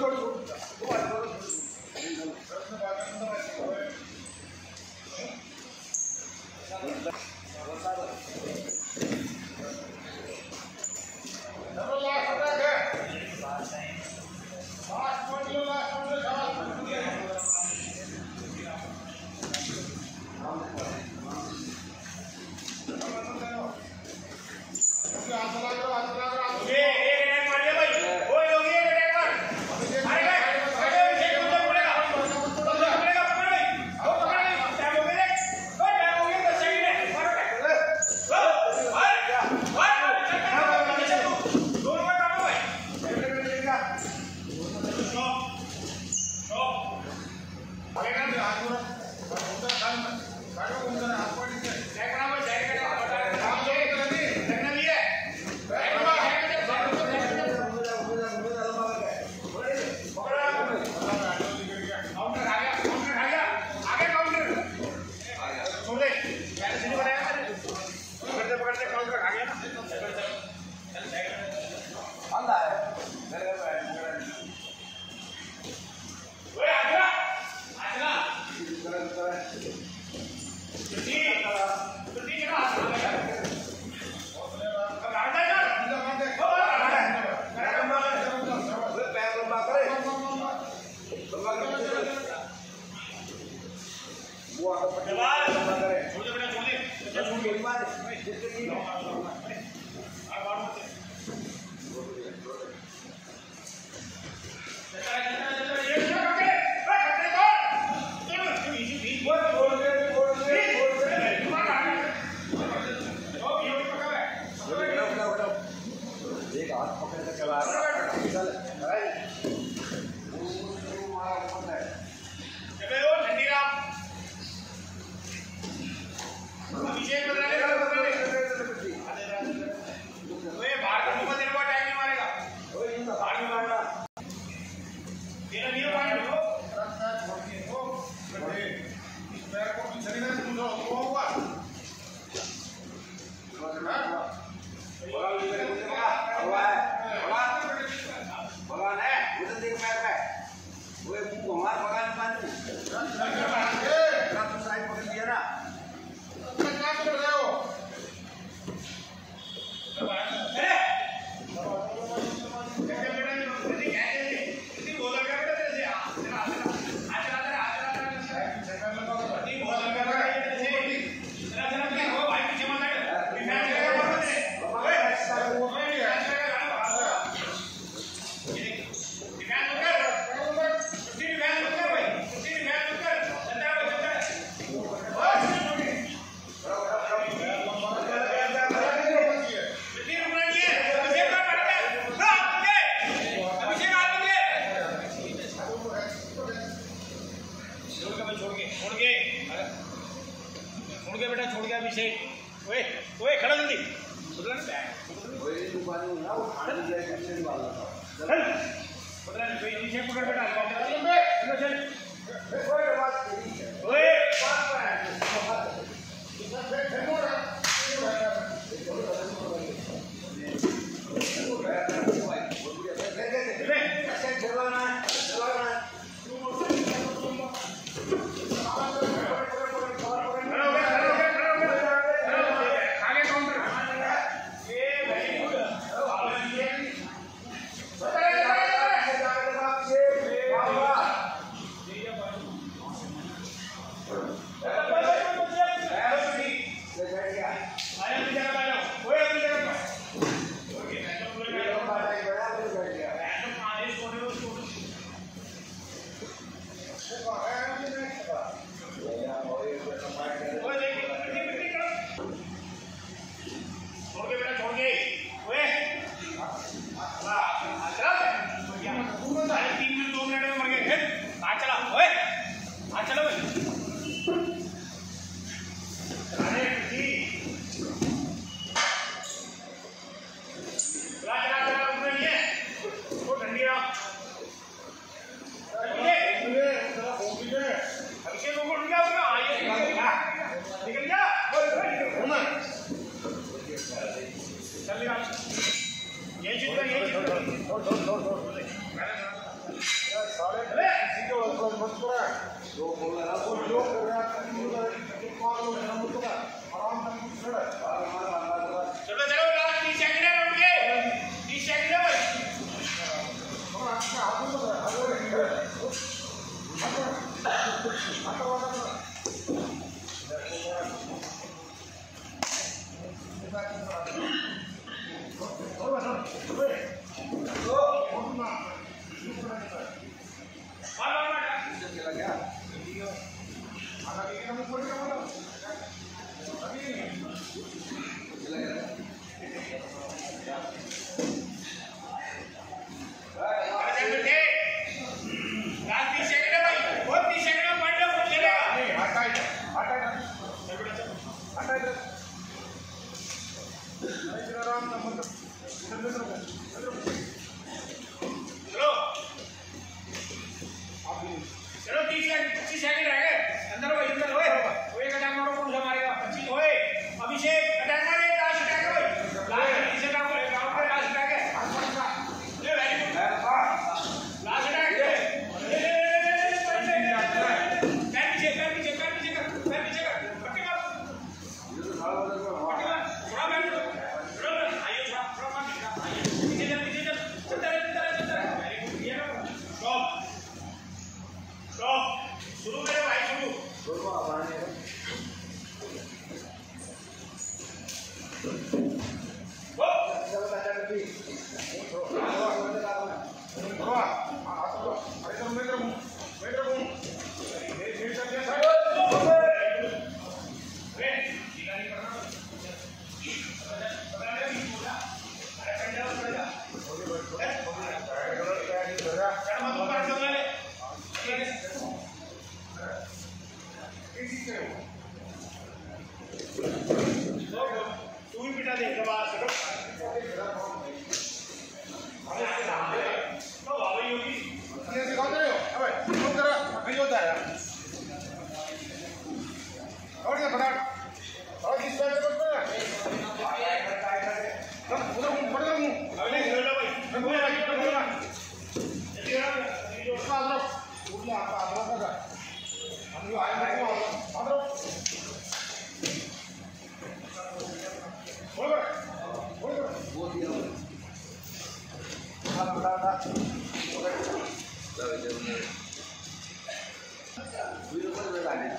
थोड़ी ಜೇಬರ पीछे पकड़ बेटा चल। Vừa vân vừa lại.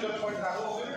development